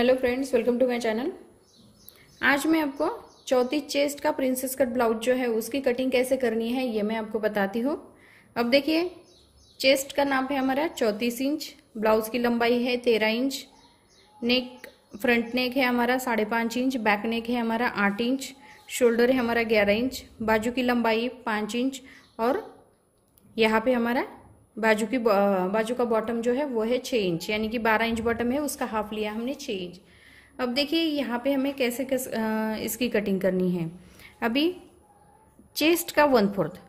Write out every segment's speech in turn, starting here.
Hello friends, welcome to my channel. आज मैं आपको चौथी चेस्ट का प्रिंसेस कट ब्लाउज जो है, उसकी कटिंग कैसे करनी है, ये मैं आपको बताती हूँ। अब देखिए, चेस्ट का नाप है हमारा चौंतीस इंच, ब्लाउज की लंबाई है तेरह इंच, नेक, फ्रंट नेक है हमारा साढ़े पाँच इंच, बैक नेक है हमारा आठ इंच, शोल्डर है हमारा ग्यारह इंच, बाजू की लंबाई पाँच इंच और यहाँ पे हमारा बाजू की बाजू का बॉटम जो है वो है छः इंच यानी कि बारह इंच बॉटम है, उसका हाफ़ लिया हमने छः इंच अब देखिए यहाँ पे हमें कैसे कैसे इसकी कटिंग करनी है। अभी चेस्ट का वन फोर्थ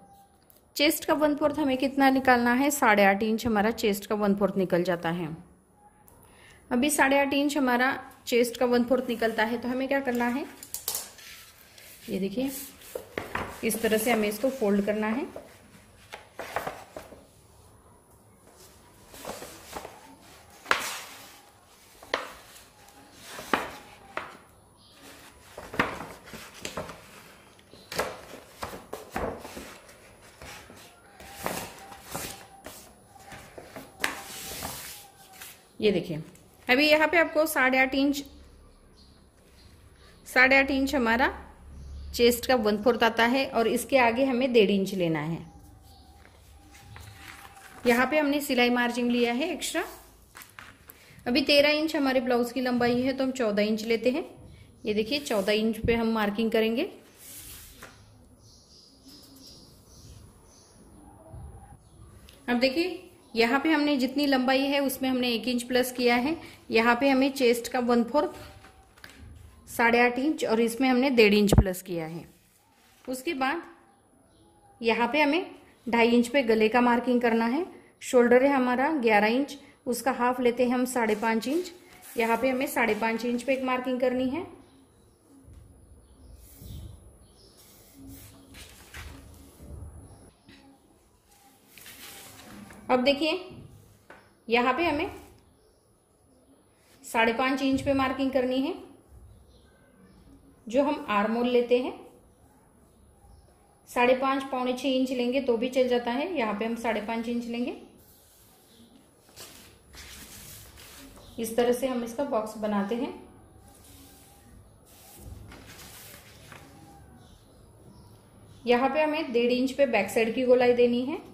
चेस्ट का वन फोर्थ हमें कितना निकालना है? साढ़े आठ इंच हमारा चेस्ट का वन फोर्थ निकल जाता है। अभी साढ़े आठ इंच हमारा चेस्ट का वन फोर्थ निकलता है तो हमें क्या करना है? ये देखिए, इस तरह से हमें इसको फोल्ड करना है। ये देखिए। अभी यहाँ पे आपको साढ़े आठ इंच, साढ़े आठ इंच हमारा चेस्ट का वन फोर्थ आता है और इसके आगे हमें डेढ़ इंच लेना है। यहाँ पे हमने सिलाई मार्जिन लिया है एक्स्ट्रा अभी तेरह इंच हमारे ब्लाउज की लंबाई है तो हम चौदह इंच लेते हैं। ये देखिए, चौदह इंच पे हम मार्किंग करेंगे। अब देखिए यहाँ पे हमने जितनी लंबाई है उसमें हमने एक इंच प्लस किया है। यहाँ पे हमें चेस्ट का वन फोर्थ साढ़े आठ इंच और इसमें हमने डेढ़ इंच प्लस किया है। उसके बाद यहाँ पे हमें ढाई इंच पे गले का मार्किंग करना है। शोल्डर है हमारा ग्यारह इंच, उसका हाफ़ लेते हैं हम साढ़े पाँच इंच। यहाँ पे हमें साढ़े पाँच इंच पे एक मार्किंग करनी है। अब देखिए, यहाँ पे हमें साढ़े पाँच इंच पे मार्किंग करनी है, जो हम आरमोल लेते हैं। साढ़े पाँच, पौने छः इंच लेंगे तो भी चल जाता है। यहाँ पे हम साढ़े पाँच इंच लेंगे। इस तरह से हम इसका बॉक्स बनाते हैं। यहाँ पे हमें डेढ़ इंच पे बैक साइड की गोलाई देनी है।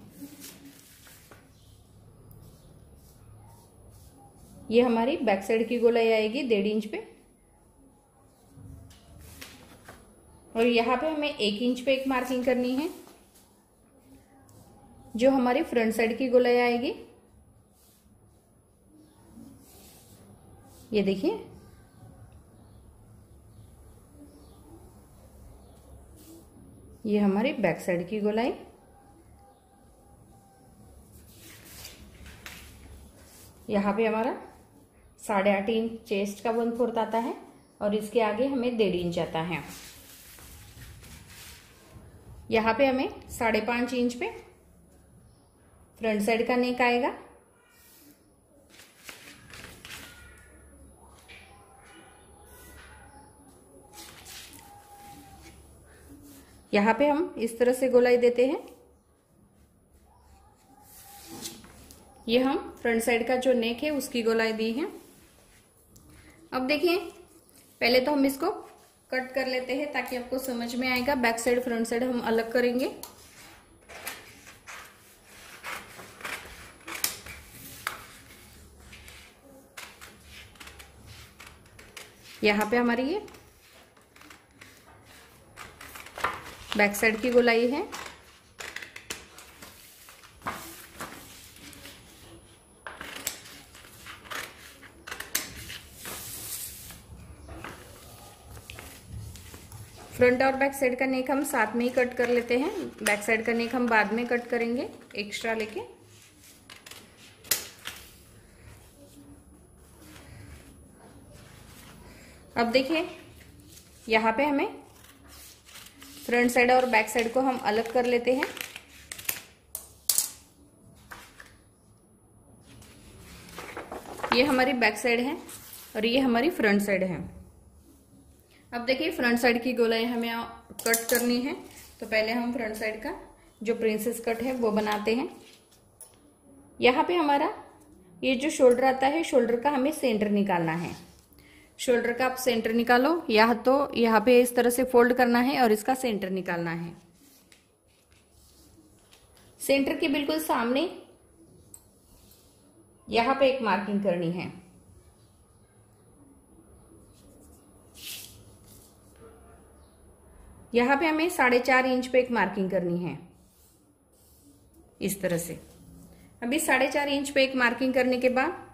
ये हमारी बैक साइड की गोलाई आएगी डेढ़ इंच पे। और यहाँ पे हमें एक इंच पे एक मार्किंग करनी है, जो हमारी फ्रंट साइड की गोलाई आएगी। ये देखिए। ये हमारी बैक साइड की गोलाई यहाँ पे हमारा साढ़े आठ इंच चेस्ट का वन फोर्थ आता है और इसके आगे हमें डेढ़ इंच आता है। यहाँ पे हमें साढ़े पाँच इंच पे फ्रंट साइड का नेक आएगा। यहाँ पे हम इस तरह से गोलाई देते हैं। ये हम फ्रंट साइड का जो नेक है, उसकी गोलाई दी है। अब देखिए, पहले तो हम इसको कट कर लेते हैं ताकि आपको समझ में आएगा। बैक साइड फ्रंट साइड हम अलग करेंगे। यहाँ पे हमारी ये बैक साइड की गोलाई है। फ्रंट और बैक साइड का नेक हम साथ में ही कट कर लेते हैं। बैक साइड का नेक हम बाद में कट करेंगे एक्स्ट्रा लेके। अब देखिए, यहाँ पे हमें फ्रंट साइड और बैक साइड को हम अलग कर लेते हैं। ये हमारी बैक साइड है और ये हमारी फ्रंट साइड है। अब देखिए फ्रंट साइड की गोलाई हमें कट करनी है। तो पहले हम फ्रंट साइड का जो प्रिंसेस कट है, वो बनाते हैं। यहाँ पे हमारा ये जो शोल्डर आता है शोल्डर का हमें सेंटर निकालना है। शोल्डर का आप सेंटर निकालो, या तो यहाँ पे इस तरह से फोल्ड करना है और इसका सेंटर निकालना है। सेंटर के बिल्कुल सामने यहाँ पे एक मार्किंग करनी है। यहाँ पे हमें साढ़े चार इंच पे एक मार्किंग करनी है। इस तरह से। अभी साढ़े चार इंच पे एक मार्किंग करने के बाद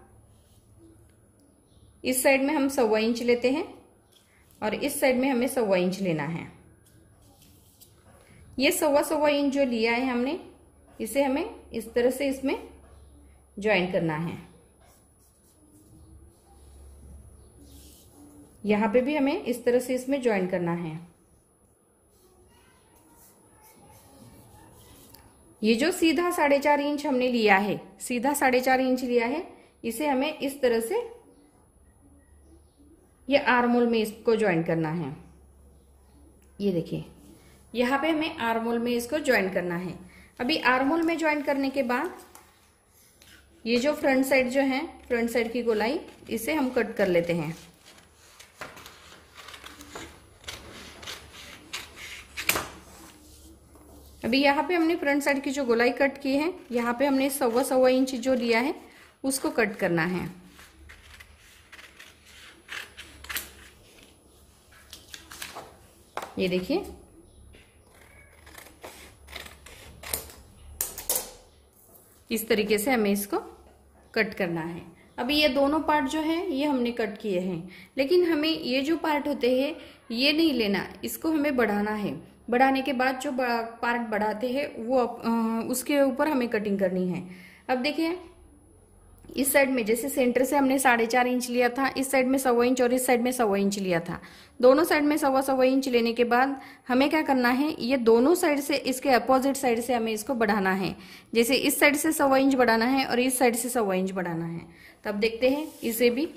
इस साइड में हम सवा इंच लेते हैं और इस साइड में हमें सवा इंच लेना है। ये सवा सवा इंच जो लिया है हमने, इसे हमें इस तरह से इसमें ज्वाइन करना है। यहाँ पे भी हमें इस तरह से इसमें ज्वाइन करना है। ये जो सीधा साढ़े चार इंच हमने लिया है, सीधा साढ़े चार इंच लिया है, इसे हमें इस तरह से ये आरमोल में इसको ज्वाइन करना है। ये देखिए, यहाँ पे हमें आरमोल में इसको ज्वाइन करना है। अभी आरमोल में ज्वाइन करने के बाद ये जो फ्रंट साइड जो है फ्रंट साइड की गोलाई, इसे हम कट कर लेते हैं। अभी यहाँ पे हमने फ्रंट साइड की जो गोलाई कट की है, यहाँ पे हमने सवा सवा इंच जो लिया है, उसको कट करना है। ये देखिए। इस तरीके से हमें इसको कट करना है। अभी ये दोनों पार्ट जो है, ये हमने कट किए हैं। लेकिन हमें ये जो पार्ट होते हैं, ये नहीं लेना, इसको हमें बढ़ाना है। बढ़ाने के बाद जो पार्ट बढ़ाते हैं, वो उसके ऊपर हमें कटिंग करनी है। अब देखिए, इस साइड में जैसे सेंटर से हमने साढ़े चार इंच लिया था, इस साइड में सवा इंच और इस साइड में सवा इंच लिया था। दोनों साइड में सवा सवा इंच लेने के बाद हमें क्या करना है, ये दोनों साइड से, इसके अपोजिट साइड से हमें इसको बढ़ाना है। जैसे इस साइड से सवा इंच बढ़ाना है और इस साइड से सवा इंच बढ़ाना है। तब देखते हैं, इसे भी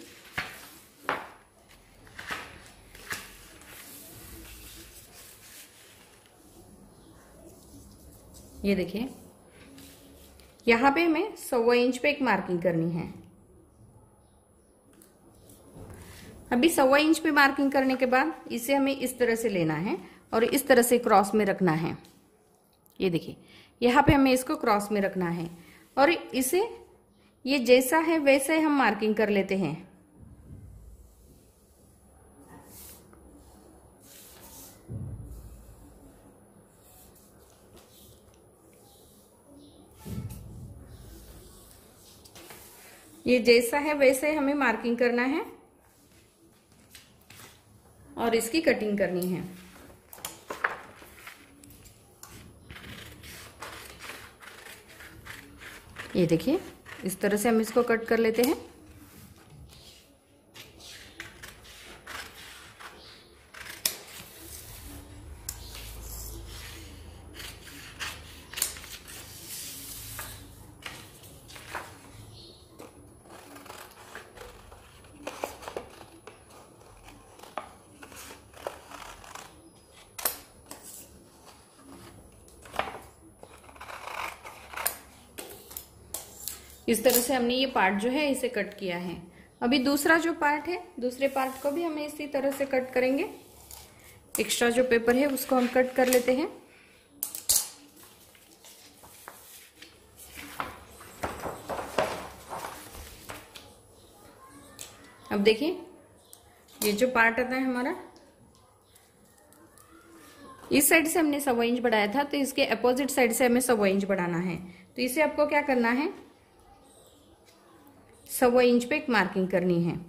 ये देखिए। यहाँ पे हमें सवा इंच पे एक मार्किंग करनी है। अभी सवा इंच पे मार्किंग करने के बाद इसे हमें इस तरह से लेना है और इस तरह से क्रॉस में रखना है। ये देखिए, यहाँ पे हमें इसको क्रॉस में रखना है और इसे, ये जैसा है वैसे हम मार्किंग कर लेते हैं। ये जैसा है वैसे हमें मार्किंग करना है। और इसकी कटिंग करनी है। ये देखिए, इस तरह से हम इसको कट कर लेते हैं। इस तरह से हमने ये पार्ट जो है इसे कट किया है। अभी दूसरा जो पार्ट है, दूसरे पार्ट को भी हमें इसी तरह से कट करेंगे। एक्स्ट्रा जो पेपर है, उसको हम कट कर लेते हैं। अब देखिए, ये जो पार्ट आता है हमारा, इस साइड से हमने सवा इंच बढ़ाया था तो इसके अपोजिट साइड से हमें सवा इंच बढ़ाना है। तो इसे आपको क्या करना है? सवा इंच पे एक मार्किंग करनी है।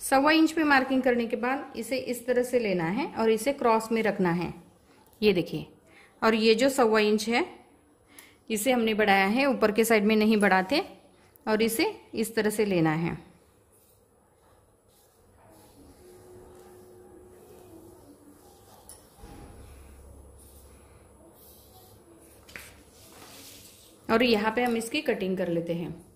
सवा इंच पे मार्किंग करने के बाद इसे इस तरह से लेना है और इसे क्रॉस में रखना है। ये देखिए, और ये जो सवा इंच है, इसे हमने बढ़ाया है, ऊपर के साइड में नहीं बढ़ाते, और इसे इस तरह से लेना है। और यहाँ पे हम इसकी कटिंग कर लेते हैं।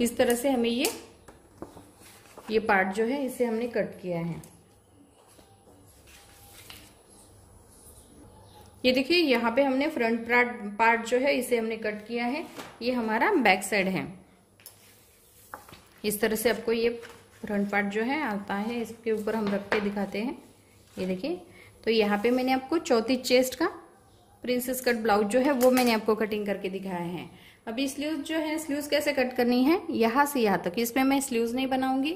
इस तरह से हमें ये ये पार्ट जो है, इसे हमने कट किया है। ये देखिए, यहाँ पे हमने फ्रंट पार्ट जो है, इसे हमने कट किया है। ये हमारा बैक साइड है। इस तरह से आपको ये फ्रंट पार्ट जो है, आता है, इसके ऊपर हम रख के दिखाते हैं। ये देखिए तो यहाँ पे मैंने आपको चौथी चेस्ट का प्रिंसेस कट ब्लाउज जो है, वो मैंने आपको कटिंग करके दिखाया है। अभी स्लीव जो है, स्लीव्स कैसे कट करनी है? यहाँ से यहाँ तक। इसमें मैं स्लीव्स नहीं बनाऊँगी।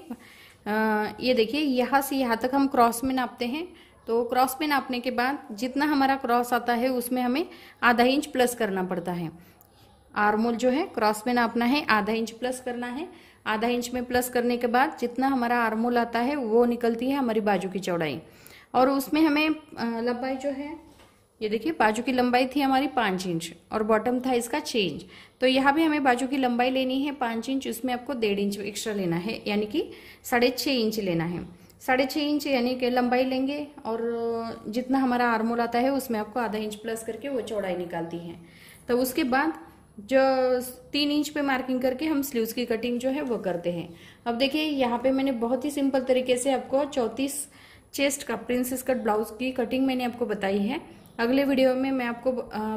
ये देखिए, यहाँ से यहाँ तक हम क्रॉस में नापते हैं। तो क्रॉस में नापने के बाद जितना हमारा क्रॉस आता है, उसमें हमें आधा इंच प्लस करना पड़ता है। आर्मोल जो है, क्रॉस में नापना है, आधा इंच प्लस करना है। आधा इंच में प्लस करने के बाद जितना हमारा आर्मोल आता है, वो निकलती है हमारी बाजू की चौड़ाई। और उसमें हमें लंबाई जो है ये देखिए, बाजू की लंबाई थी हमारी पाँच इंच और बॉटम था इसका छः इंच। तो यहाँ भी हमें बाजू की लंबाई लेनी है पाँच इंच, उसमें आपको डेढ़ इंच एक्स्ट्रा लेना है, यानी कि साढ़े छः इंच लेना है। साढ़े छः इंच यानी कि लंबाई लेंगे और जितना हमारा आर्मोल आता है, उसमें आपको आधा इंच प्लस करके वो चौड़ाई निकालती है। तो उसके बाद जो तीन इंच पे मार्किंग करके हम स्लीव्स की कटिंग जो है वो करते हैं। अब देखिए, यहाँ पे मैंने बहुत ही सिंपल तरीके से आपको चौतीस चेस्ट का प्रिंसेस कट ब्लाउज की कटिंग मैंने आपको बताई है। अगले वीडियो में मैं आपको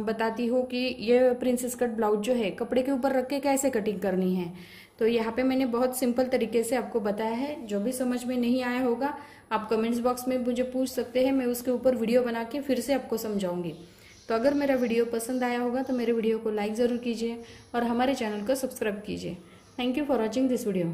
बताती हूँ कि ये प्रिंसेस कट ब्लाउज जो है, कपड़े के ऊपर रख के कैसे कटिंग करनी है। तो यहाँ पे मैंने बहुत सिंपल तरीके से आपको बताया है। जो भी समझ में नहीं आया होगा, आप कमेंट्स बॉक्स में मुझे पूछ सकते हैं, मैं उसके ऊपर वीडियो बना के फिर से आपको समझाऊँगी। तो अगर मेरा वीडियो पसंद आया होगा तो मेरे वीडियो को लाइक ज़रूर कीजिए और हमारे चैनल को सब्सक्राइब कीजिए। Thank you for watching this video